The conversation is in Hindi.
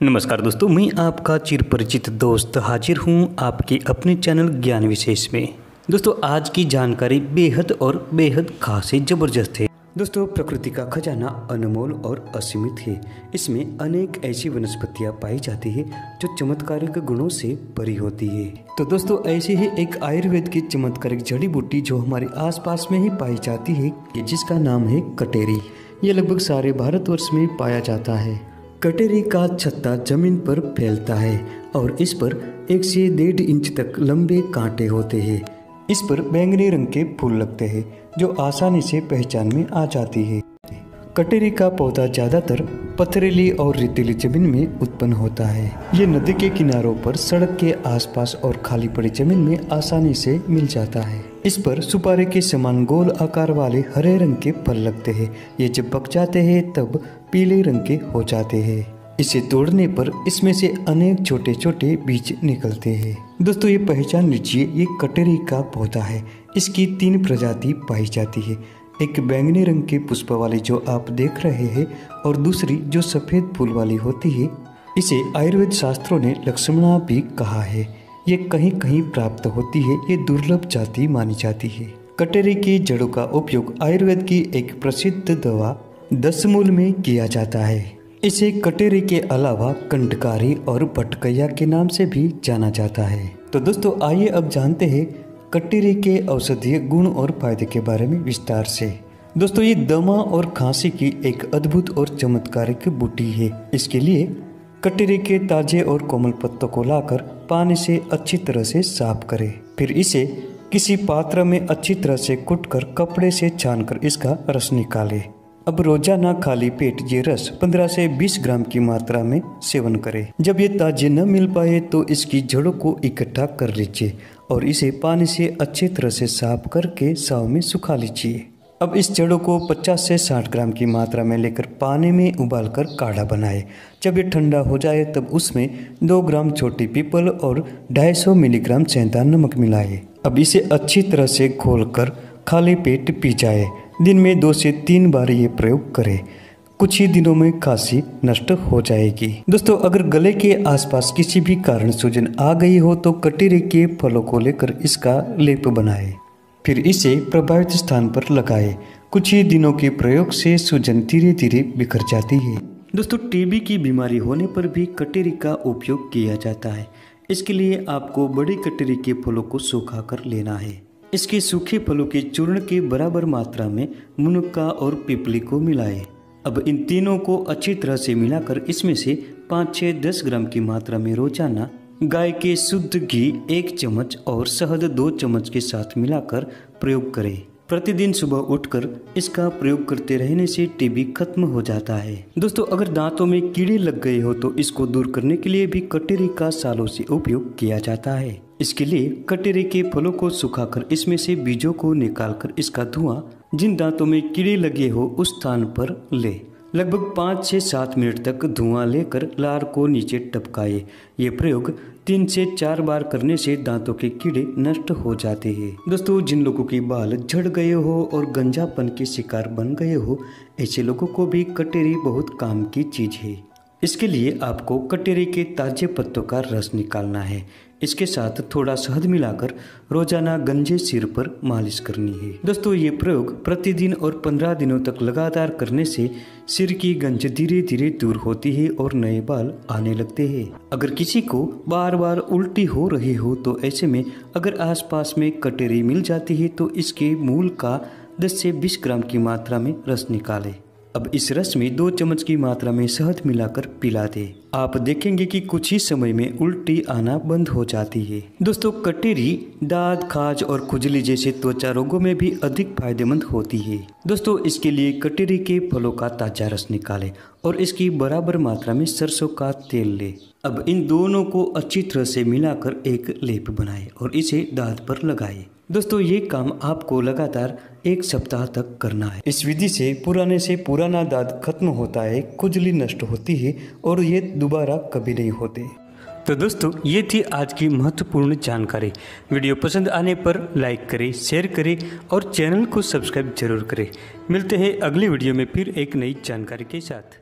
नमस्कार दोस्तों, मैं आपका चिर परिचित दोस्त हाजिर हूँ आपके अपने चैनल ज्ञान विशेष में। दोस्तों, आज की जानकारी बेहद और बेहद खास है ज़बरदस्त है। दोस्तों, प्रकृति का खजाना अनमोल और असीमित है। इसमें अनेक ऐसी वनस्पतियाँ पाई जाती है जो चमत्कारिक गुणों से भरी होती है। तो दोस्तों, ऐसी ही एक आयुर्वेद की चमत्कारिक जड़ी बूटी जो हमारे आसपास में ही पाई जाती है जिसका नाम है कटेरी। ये लगभग सारे भारतवर्ष में पाया जाता है। कटेरी का छत्ता ज़मीन पर फैलता है और इस पर एक से डेढ़ इंच तक लंबे कांटे होते हैं। इस पर बैंगनी रंग के फूल लगते हैं, जो आसानी से पहचान में आ जाती है। कटेरी का पौधा ज़्यादातर पथरीली और रेतीली ज़मीन में उत्पन्न होता है। ये नदी के किनारों पर सड़क के आसपास और खाली पड़ी ज़मीन में आसानी से मिल जाता है। इस पर सुपारी के समान गोल आकार वाले हरे रंग के फल लगते हैं। ये जब पक जाते हैं, तब पीले रंग के हो जाते हैं। इसे तोड़ने पर इसमें से अनेक छोटे छोटे बीज निकलते हैं। दोस्तों, ये पहचान लीजिए, ये कटेरी का पौधा है। इसकी तीन प्रजाति पाई जाती है। एक बैंगनी रंग के पुष्प वाली जो आप देख रहे हैं और दूसरी जो सफ़ेद फूल वाली होती है। इसे आयुर्वेद शास्त्रों ने लक्ष्मणा भी कहा है। ये कहीं कहीं प्राप्त होती है, ये दुर्लभ जाति मानी जाती है। कटेरी की जड़ों का उपयोग आयुर्वेद की एक प्रसिद्ध दवा दसमूल में किया जाता है। इसे कटेरे के अलावा कंटकारी और पटकैया के नाम से भी जाना जाता है। तो दोस्तों, आइए अब जानते हैं कटेरे के औषधीय गुण और फ़ायदे के बारे में विस्तार से। दोस्तों, ये दमा और खांसी की एक अद्भुत और चमत्कारिक बूटी है। इसके लिए कटेरी के ताजे और कोमल पत्तों को लाकर पानी से अच्छी तरह से साफ़ करें। फिर इसे किसी पात्र में अच्छी तरह से कुटकर कपड़े से छानकर इसका रस निकालें। अब रोज़ाना खाली पेट ये रस 15 से 20 ग्राम की मात्रा में सेवन करें। जब ये ताजे न मिल पाए तो इसकी जड़ों को इकट्ठा कर लीजिए और इसे पानी से अच्छी तरह से साफ़ करके साव में सुखा लीजिए। अब इस जड़ों को 50 से 60 ग्राम की मात्रा में लेकर पानी में उबालकर काढ़ा बनाए। जब ये ठंडा हो जाए, तब उसमें 2 ग्राम छोटी पीपल और 250 मिलीग्राम सेंधा नमक मिलाए। अब इसे अच्छी तरह से घोलकर खाली पेट पी जाए। दिन में दो से तीन बार ये प्रयोग करें। कुछ ही दिनों में खांसी नष्ट हो जाएगी। दोस्तों, अगर गले के आसपास किसी भी कारण सूजन आ गई हो तो कटेरे के फलों को लेकर इसका लेप बनाए। फिर इसे प्रभावित स्थान पर लगाए। कुछ ही दिनों के प्रयोग से सूजन धीरे धीरे बिखर जाती है। दोस्तों, टीबी की बीमारी होने पर भी कटेरी का उपयोग किया जाता है। इसके लिए आपको बड़ी कटेरी के फलों को सूखा कर लेना है। इसके सूखे फलों के चूर्ण के बराबर मात्रा में मुनक्का और पिपली को मिलाएँ। अब इन तीनों को अच्छी तरह से मिलाकर इसमें से पाँच छः दस ग्राम की मात्रा में रोज़ाना गाय के शुद्ध घी एक चम्मच और शहद दो चम्मच के साथ मिलाकर प्रयोग करें। प्रतिदिन सुबह उठकर इसका प्रयोग करते रहने से टीबी खत्म हो जाता है। दोस्तों, अगर दांतों में कीड़े लग गए हो तो इसको दूर करने के लिए भी कटेरी का सालों से उपयोग किया जाता है। इसके लिए कटेरे के फलों को सुखाकर इसमें से बीजों को निकालकर इसका धुआँ जिन दांतों में कीड़े लगे हो उस स्थान पर ले। लगभग पाँच से सात मिनट तक धुआँ लेकर लार को नीचे टपकाए। ये प्रयोग तीन से चार बार करने से दांतों के कीड़े नष्ट हो जाते हैं। दोस्तों, जिन लोगों के बाल झड़ गए हो और गंजापन के शिकार बन गए हो, ऐसे लोगों को भी कटेरी बहुत काम की चीज़ है। इसके लिए आपको कटेरे के ताजे पत्तों का रस निकालना है। इसके साथ थोड़ा शहद मिलाकर रोज़ाना गंजे सिर पर मालिश करनी है। दोस्तों, ये प्रयोग प्रतिदिन और पंद्रह दिनों तक लगातार करने से सिर की गंज धीरे धीरे दूर होती है और नए बाल आने लगते हैं। अगर किसी को बार बार उल्टी हो रही हो तो ऐसे में अगर आसपास में कटेरी मिल जाती है तो इसके मूल का 10 से 20 ग्राम की मात्रा में रस निकालें। अब इस रस में दो चम्मच की मात्रा में शहद मिलाकर पिला दे। आप देखेंगे कि कुछ ही समय में उल्टी आना बंद हो जाती है। दोस्तों, कटेरी, दाद, खाज और खुजली जैसे त्वचा रोगों में भी अधिक फ़ायदेमंद होती है। दोस्तों, इसके लिए कटेरी के फलों का ताज़ा रस निकालें और इसकी बराबर मात्रा में सरसों का तेल ले। अब इन दोनों को अच्छी तरह से मिलाकर एक लेप बनाए और इसे दांत पर लगाए। दोस्तों, ये काम आपको लगातार एक सप्ताह तक करना है। इस विधि से पुराने से पुराना दाद खत्म होता है, खुजली नष्ट होती है और ये दोबारा कभी नहीं होते। तो दोस्तों, ये थी आज की महत्वपूर्ण जानकारी। वीडियो पसंद आने पर लाइक करें, शेयर करें और चैनल को सब्सक्राइब ज़रूर करें। मिलते हैं अगली वीडियो में फिर एक नई जानकारी के साथ।